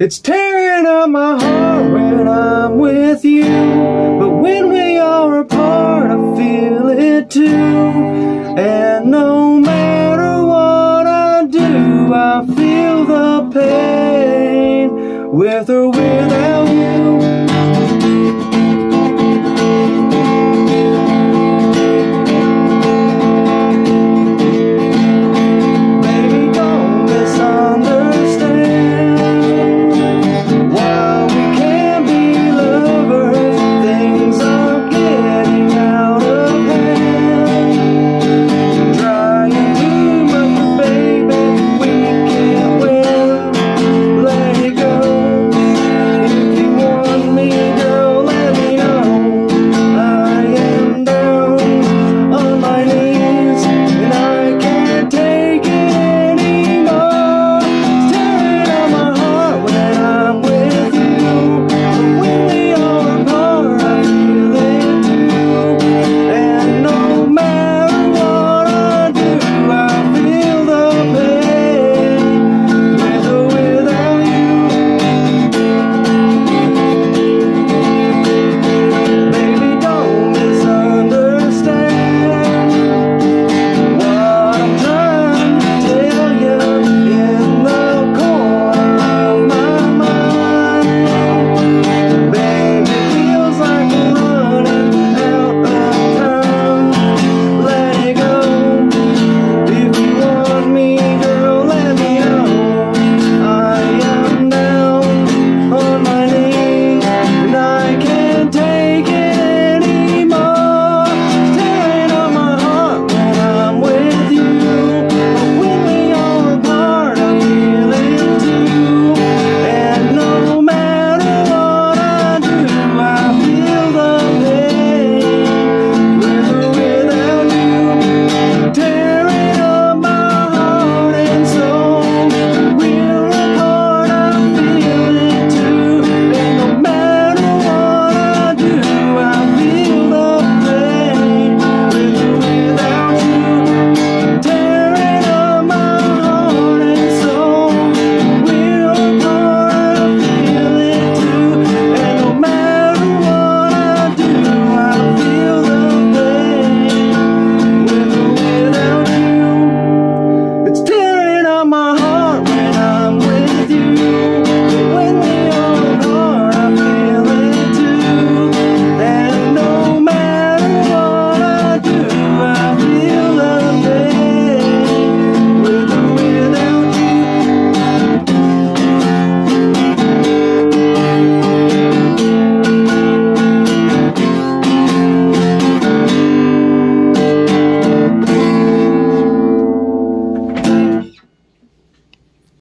It's tearing up my heart when I'm with you. But when we are apart, I feel it too. And no matter what I do, I feel the pain with her.